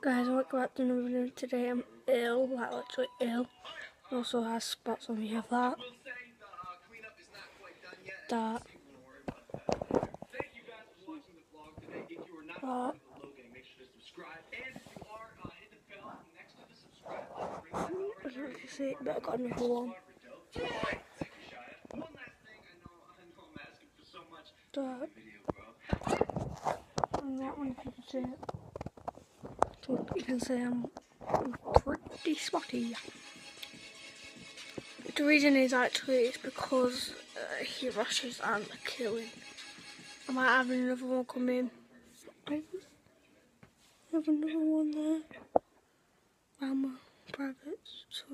Guys, got back to another video today. I'm ill, like literally ill. Also has spots on me of that. That. That. I don't know if you see but I got another one. That. And that one, if you can see it. You can say I'm pretty spotty. The reason is actually it's because uh, he rushes and killing. I might have another one come in. I have another one there. I'm a private, so.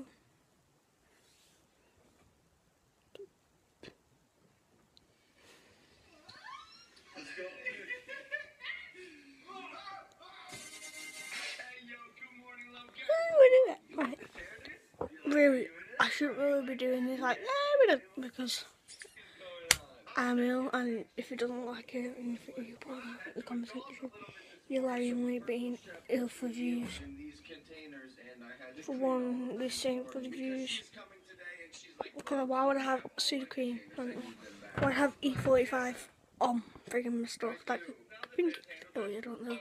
Really, I shouldn't really be doing this. Like, no, we don't, because I'm ill, and if he doesn't like it, and if you put it in the comment section, you're lyingly being ill for views. For one, the same for the views. Because why would I have Sudocrem? Why would I have E45 on freaking my stuff? Like, I think, oh, I don't know.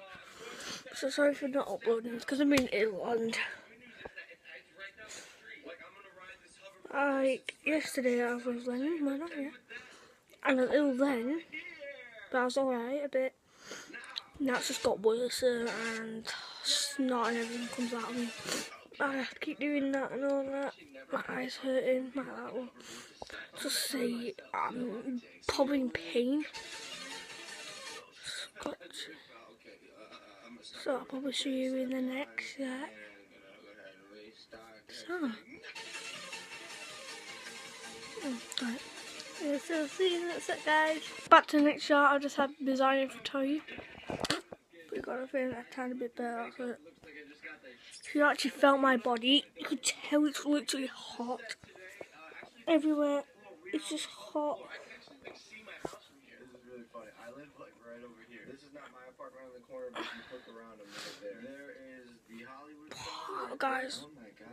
So sorry for not uploading. Because I'm being ill and like yesterday I was why not? Yeah, I was ill then, but I was alright a bit. Now it's just got worse uh, and snot and everything comes out of me. I have to keep doing that and all that. My eyes hurting, like that one. Just say I'm probably in pain. Scotch. So I'll probably see you in the next set. So. So see you in the next set, guys. Back to the next shot. I just had design for you. We got a feeling a tiny bit better. So you actually felt my body, you could tell it's literally hot. Everywhere, it's just hot. Oh, guys,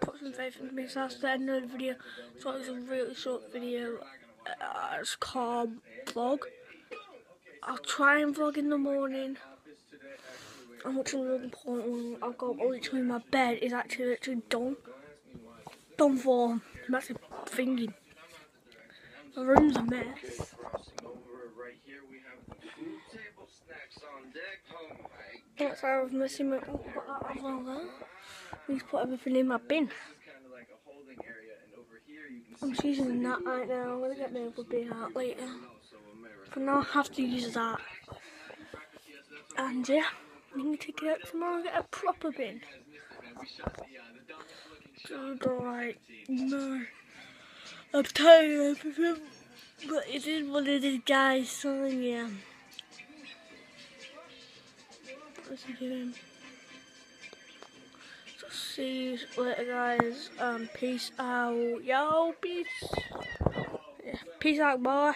put some faith into me. So that's the end of the video. So it's a really short video. Uh, it's called vlog. I'll try and vlog in the morning. I'm watching important one. I've got literally my bed is actually literally done. Done for. Actually thinking. My room's a mess. That's why I was missing my. Oh, put that put everything in my bin. I'm using that right now. I'm gonna get my other bin out later. For now, I have to use that. And yeah, I'm gonna take it out tomorrow and get a proper bin. So like, no. I'm tired of. But it is what it is, guys. So yeah. What's he doing? See you later, guys. Um, peace out. Yo, peace. Yeah, peace out, boy.